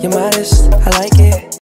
You're modest, I like it.